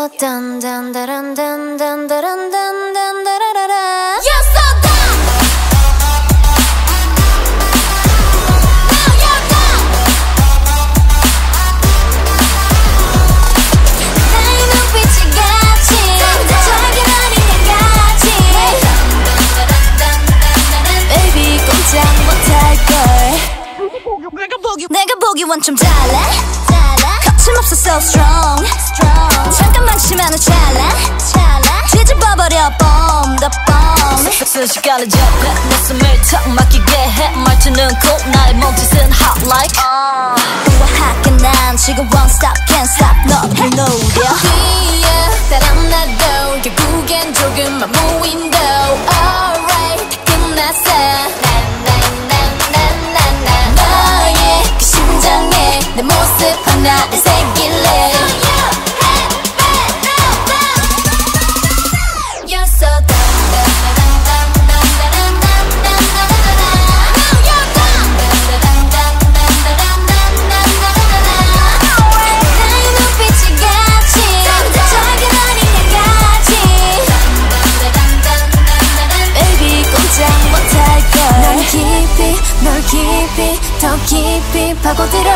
so dun dun dun dun dun dun dun dun dun dun You're so dumb Now you're dumb 나의 눈빛이 같이 저기 어린애 같이 Baby 꼼짝 못할걸 내가 보기 원좀 잘해? Too much so strong. Strong. 잠깐만 치면 찰라. 찰라. 뒤집어버려 bomb the bomb. 쓱쓱 시간을 잡아. 웃음을 턱 막히게 해. 말투는 cool. 나의 몸짓은 hot like. Uh. 우아하게 난 지금 won't can't stop. 너 no, no, yeah. 뒤에 사람 나도 결국엔 조금 아무 window. Alright, 끝났어. 나의 그 심장에 내 모습 하나 더 깊이 파고들어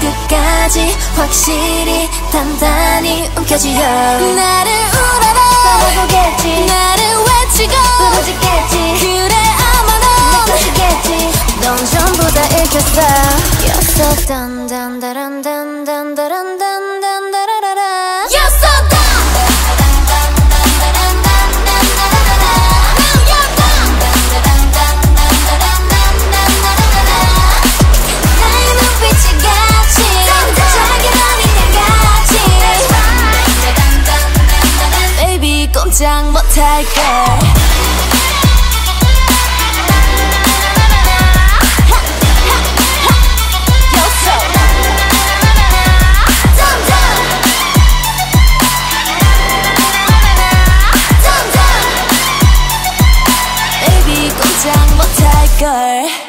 끝까지 확실히 단단히 움켜쥐어 나를 울어라 바라보겠지 나를 외치고 부러지겠지 그래 아마 넌내 것이겠지 넌 전부 다 읽혔어 였었던 단단한 take it Girl